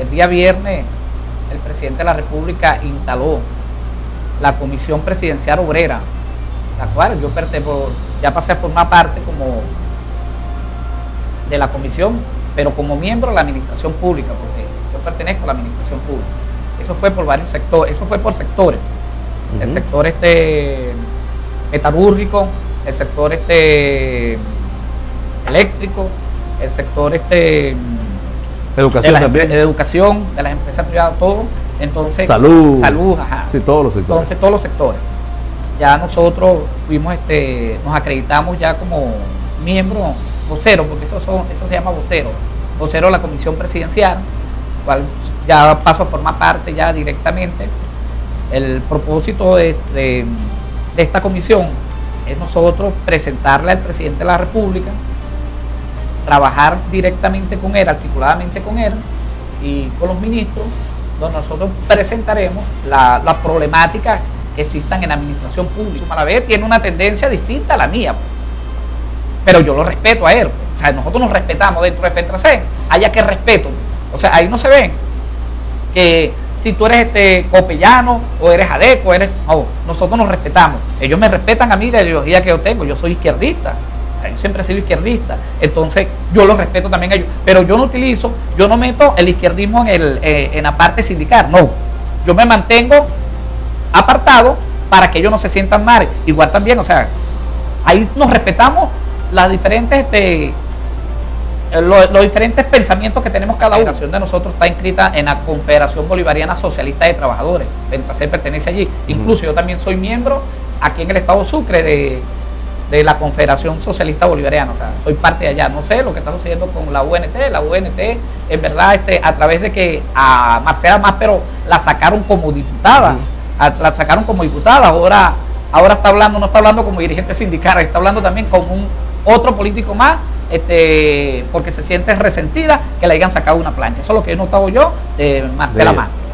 el día viernes el presidente de la República instaló la Comisión Presidencial Obrera, la cual yo ya pasé a formar parte como de la comisión, pero como miembro de la administración pública, porque yo pertenezco a la administración pública. Eso fue por varios sectores, eso fue por sectores. El sector este metalúrgico, el sector este eléctrico, el sector este educación de también. De educación, de las empresas privadas, todo. Entonces, salud. Salud, ajá. Sí, todos los sectores. Entonces, todos los sectores. Ya nosotros fuimos, este, nos acreditamos ya como miembros voceros, porque eso, son, eso se llama vocero, vocero de la comisión presidencial, cual ya paso a formar parte ya directamente. El propósito de, de esta comisión es nosotros presentarle al presidente de la República, trabajar directamente con él, articuladamente con él y con los ministros, donde nosotros presentaremos la, la problemática que existan en la administración pública. Malavé tiene una tendencia distinta a la mía, pero yo lo respeto a él. O sea, nosotros nos respetamos dentro de FENTRACEN, haya que respeto. O sea, ahí no se ven que si tú eres este copellano o eres adeco, eres. No, nosotros nos respetamos. Ellos me respetan a mí la ideología que yo tengo. Yo soy izquierdista. Yo siempre he sido izquierdista. Entonces, yo los respeto también a ellos. Pero yo no utilizo, yo no meto el izquierdismo en, el, eh, en la parte sindical. No. Yo me mantengo apartado para que ellos no se sientan mal. Igual también, o sea, ahí nos respetamos las diferentes este, eh, los, diferentes pensamientos que tenemos cada uno. La de nosotros está inscrita en la Confederación Bolivariana Socialista de Trabajadores. Ventacer pertenece allí. Incluso yo también soy miembro aquí en el Estado Sucre de, la Confederación Socialista Bolivariana. O sea, soy parte de allá. No sé lo que está sucediendo con la UNT. La UNT, en verdad, este, a través de que a Marcela Máspero la sacaron como diputada. la sacaron como diputada. Ahora, ahora está hablando, no está hablando como dirigente sindical, está hablando también como un otro político más este, porque se siente resentida que le hayan sacado una plancha. Eso es lo que he notado yo de Marcela Más.